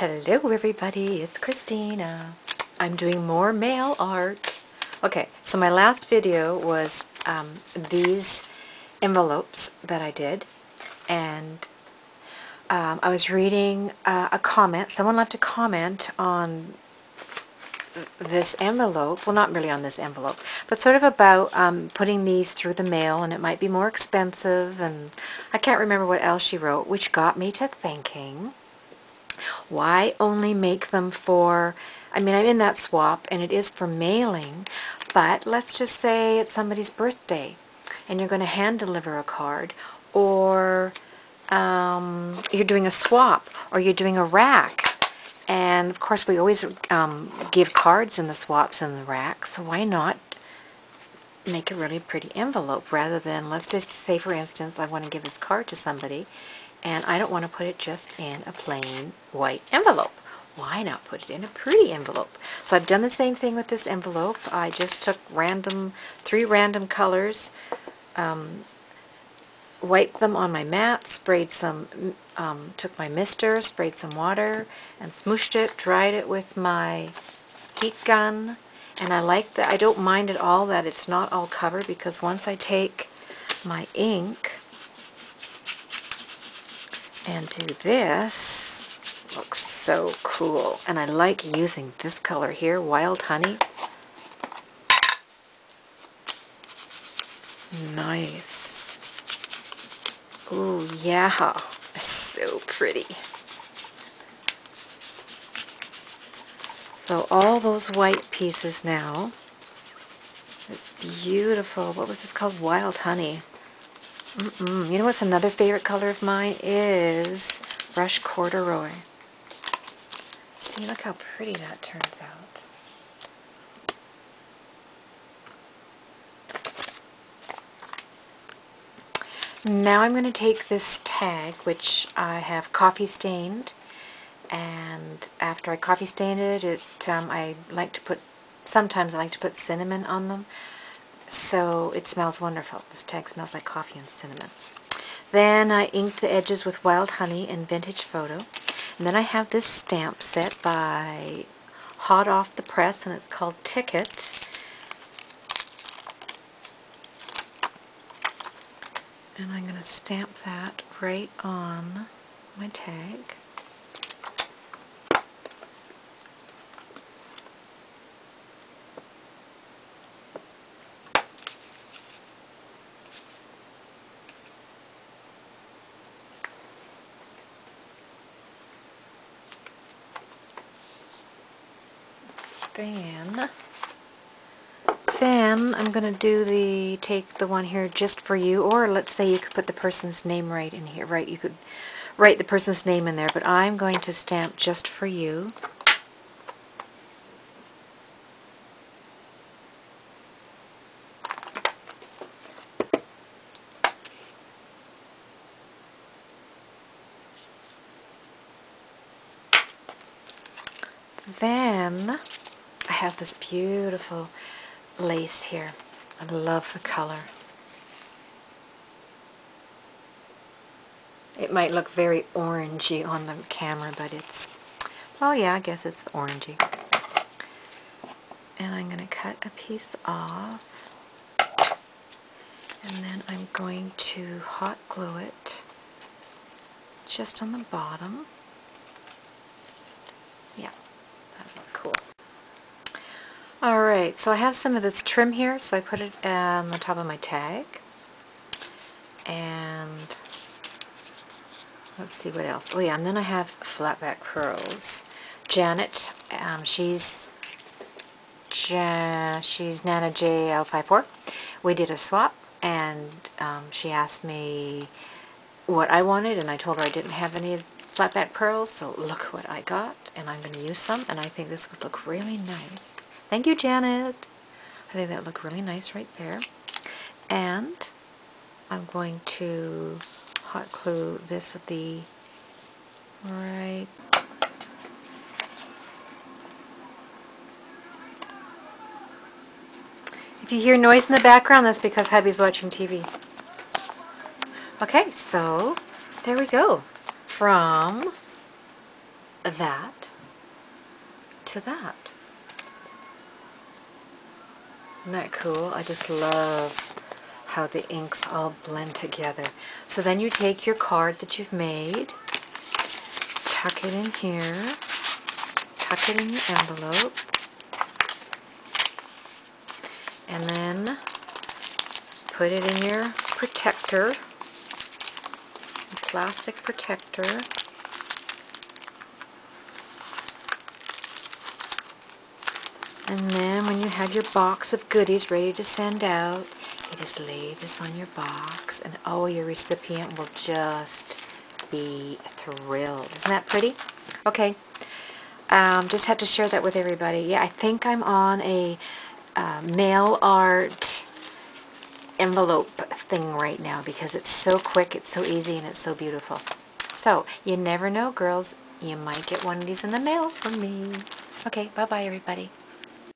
Hello everybody, it's Christina. I'm doing more mail art. Okay, so my last video was um, these envelopes that I did and um, I was reading uh, a comment. Someone left a comment on this envelope, well not really on this envelope, but sort of about um, putting these through the mail and it might be more expensive and I can't remember what else she wrote, which got me to thinking why only make them for, I mean, I'm in that swap, and it is for mailing, but let's just say it's somebody's birthday, and you're going to hand deliver a card, or um, you're doing a swap, or you're doing a rack. And, of course, we always um, give cards in the swaps and the racks, so why not make a really pretty envelope rather than, let's just say, for instance, I want to give this card to somebody, and I don't want to put it just in a plain white envelope. Why not put it in a pretty envelope? So I've done the same thing with this envelope. I just took random, three random colors, um, wiped them on my mat, sprayed some, um, took my mister, sprayed some water, and smooshed it, dried it with my heat gun. And I like that, I don't mind at all that it's not all covered because once I take my ink and do this. Looks so cool. And I like using this color here, Wild Honey. Nice. Ooh, yeah. So pretty. So all those white pieces now. It's beautiful. What was this called? Wild Honey. Mm -mm. You know what's another favorite color of mine is brush corduroy. See, look how pretty that turns out. Now I'm going to take this tag, which I have coffee stained, and after I coffee stained it, it um, I like to put, sometimes I like to put cinnamon on them so it smells wonderful. This tag smells like coffee and cinnamon. Then I inked the edges with Wild Honey and Vintage Photo. And then I have this stamp set by Hot Off the Press, and it's called Ticket. And I'm going to stamp that right on my tag. Then then I'm going to do the take the one here just for you or let's say you could put the person's name right in here right? You could write the person's name in there but I'm going to stamp just for you. Then have this beautiful lace here. I love the color. It might look very orangey on the camera, but it's, well, yeah, I guess it's orangey. And I'm going to cut a piece off. And then I'm going to hot glue it just on the bottom. Yeah, that look cool. Alright, so I have some of this trim here, so I put it on the top of my tag. And let's see what else. Oh yeah, and then I have flat back pearls. Janet, um, she's ja she's Nana JL54. We did a swap, and um, she asked me what I wanted, and I told her I didn't have any flat back pearls, so look what I got, and I'm going to use some, and I think this would look really nice. Thank you, Janet. I think that look really nice right there. And I'm going to hot glue this at the right If you hear noise in the background, that's because hubby's watching TV. Okay, so there we go. From that to that. Isn't that cool? I just love how the inks all blend together. So then you take your card that you've made, tuck it in here, tuck it in your envelope, and then put it in your protector, plastic protector. And then when you have your box of goodies ready to send out, you just lay this on your box and oh, your recipient will just be thrilled. Isn't that pretty? Okay, um, just had to share that with everybody. Yeah, I think I'm on a uh, mail art envelope thing right now because it's so quick, it's so easy, and it's so beautiful. So, you never know, girls. You might get one of these in the mail from me. Okay, bye-bye, everybody.